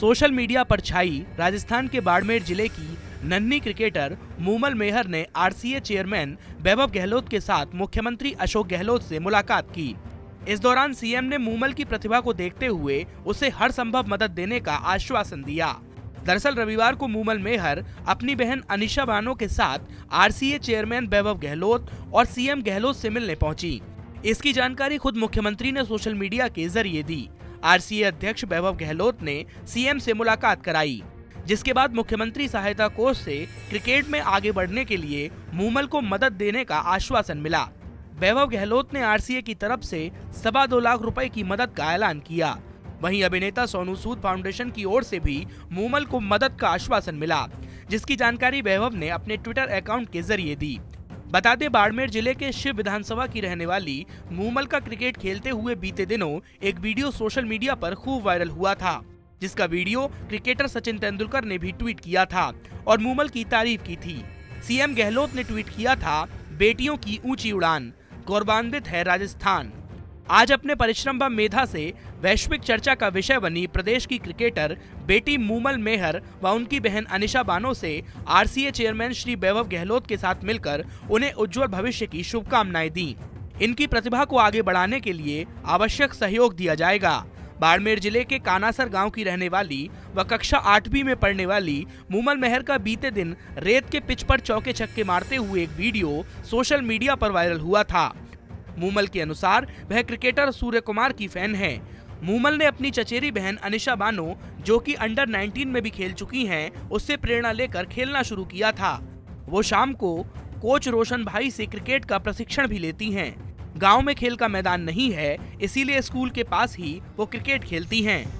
Social media पर छाई राजस्थान के बाड़मेर ज़िले की नन्ही क्रिकेटर मूमल मेहर ने आरसीए चेयरमैन वैभव गहलोत के साथ मुख्यमंत्री अशोक गहलोत से मुलाकात की। इस दौरान सीएम ने मूमल की प्रतिभा को देखते हुए उसे हर संभव मदद देने का आश्वासन दिया। दरअसल रविवार को मूमल मेहर अपनी बहन अनिशा बानो के साथ आरसीए चेयरमैन वैभव गहलोत और सीएम गहलोत से मिलने पहुँची। इसकी जानकारी खुद मुख्यमंत्री ने सोशल मीडिया के ज़रिए दी। आरसीए अध्यक्ष वैभव गहलोत ने सीएम से मुलाकात कराई, जिसके बाद मुख्यमंत्री सहायता कोष से क्रिकेट में आगे बढ़ने के लिए मूमल को मदद देने का आश्वासन मिला। वैभव गहलोत ने आरसीए की तरफ़ से सवा दो लाख रुपए की मदद का ऐलान किया। वहीं अभिनेता सोनू सूद फाउंडेशन की ओर से भी मूमल को मदद का आश्वासन मिला, जिसकी जानकारी वैभव ने अपने ट्विटर अकाउंट के ज़रिए दी। बता दें, बाड़मेर ज़िले के शिव विधानसभा की रहने वाली मूमल का क्रिकेट खेलते हुए बीते दिनों एक वीडियो सोशल मीडिया पर खूब वायरल हुआ था, जिसका वीडियो क्रिकेटर सचिन तेंदुलकर ने भी ट्वीट किया था और मूमल की तारीफ़ की थी। सीएम गहलोत ने ट्वीट किया था, बेटियों की ऊँची उड़ान, गौरवान्वित है राजस्थान। आज अपने परिश्रम व मेधा से वैश्विक चर्चा का विषय बनी प्रदेश की क्रिकेटर बेटी मूमल मेहर व उनकी बहन अनिशा बानो से आरसीए चेयरमैन श्री वैभव गहलोत के साथ मिलकर उन्हें उज्जवल भविष्य की शुभकामनाएँ दी। इनकी प्रतिभा को आगे बढ़ाने के लिए आवश्यक सहयोग दिया जाएगा। बाड़मेर ज़िले के कानासर गाँव की रहने वाली व कक्षा आठवीं में पढ़ने वाली मूमल मेहर का बीते दिन रेत के पिच पर चौके छक्के मारते हुए एक वीडियो सोशल मीडिया पर वायरल हुआ था। मूमल के अनुसार वह क्रिकेटर सूर्य कुमार की फ़ैन है मूमल ने अपनी चचेरी बहन अनिशा बानो जो कि अंडर 19 में भी खेल चुकी हैं, उससे प्रेरणा लेकर खेलना शुरू किया था वो शाम को कोच रोशन भाई से क्रिकेट का प्रशिक्षण भी लेती हैं। गाँव में खेल का मैदान नहीं है इसीलिए स्कूल के पास ही वो क्रिकेट खेलती हैं।